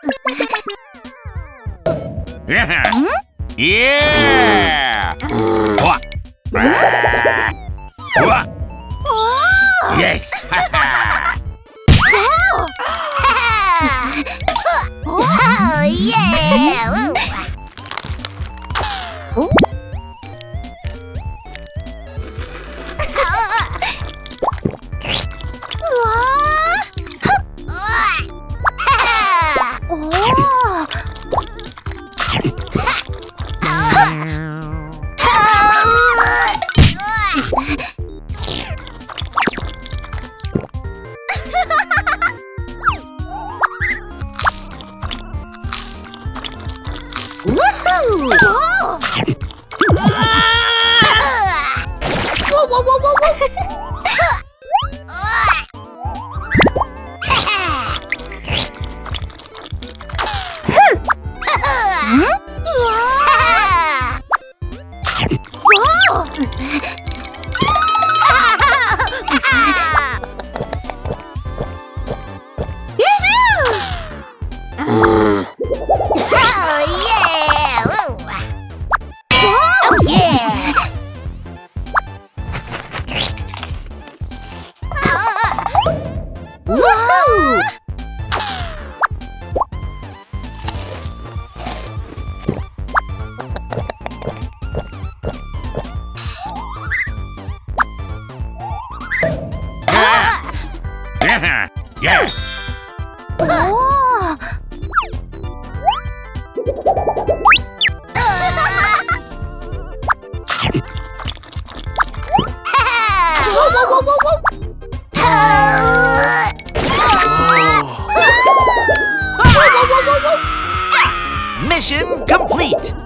Yeah. Hmm? Yeah. What? What? Oh! Yes. Woohoo! Whoa, whoa, whoa, whoa, whoa! Oh, Woohoo! Yeah. Yeah. Oh! Whoa, whoa, whoa, whoa, Mission complete!